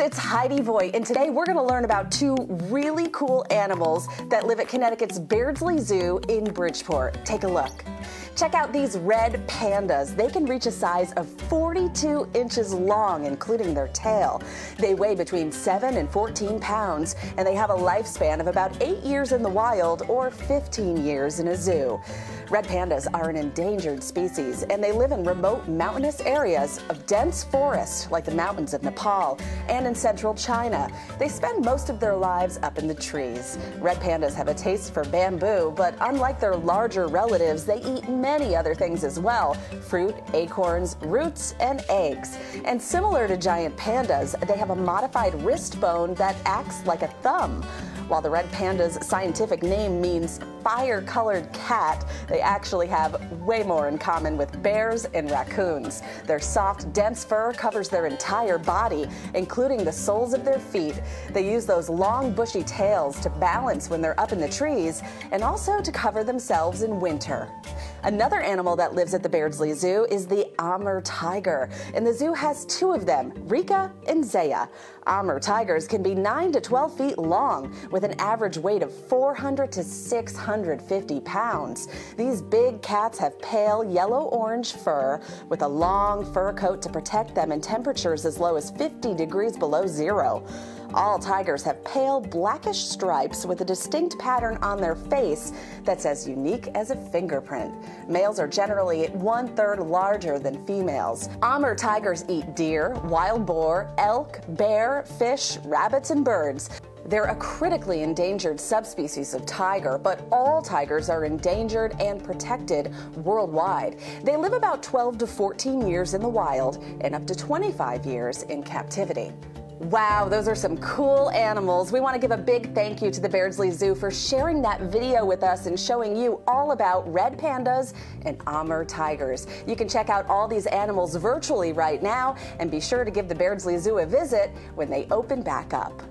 it's Heidi Voight, and today we're going to learn about two really cool animals that live at Connecticut's Beardsley Zoo in Bridgeport. Take a look. Check out these red pandas. They can reach a size of 42 inches long, including their tail. They weigh between 7 and 14 pounds, and they have a lifespan of about 8 years in the wild or 15 years in a zoo. Red pandas are an endangered species, and they live in remote mountainous areas of dense forest, like the mountains of Nepal and in central China. They spend most of their lives up in the trees. Red pandas have a taste for bamboo, but unlike their larger relatives, they eat many other things as well fruit, acorns, roots, and eggs. And similar to giant pandas, they have a modified wrist bone that acts like a thumb. While the red panda's scientific name means fire colored cat, they actually have way more in common with bears and raccoons. Their soft, dense fur covers their entire body, including the soles of their feet. They use those long, bushy tails to balance when they're up in the trees and also to cover themselves in winter. Another animal that lives at the Beardsley Zoo is the Amur tiger, and the zoo has two of them, Rika and Zaya. Amur tigers can be 9 to 12 feet long with an average weight of 400 to 650 pounds. These big cats have pale yellow-orange fur with a long fur coat to protect them in temperatures as low as 50 degrees below zero. All tigers have pale blackish stripes with a distinct pattern on their face that's as unique as a fingerprint. Males are generally one third larger than females. Amur tigers eat deer, wild boar, elk, bear, fish, rabbits, and birds. They're a critically endangered subspecies of tiger, but all tigers are endangered and protected worldwide. They live about 12 to 14 years in the wild and up to 25 years in captivity. Wow, those are some cool animals. We want to give a big thank you to the Beardsley Zoo for sharing that video with us and showing you all about red pandas and Amur tigers. You can check out all these animals virtually right now and be sure to give the Beardsley Zoo a visit when they open back up.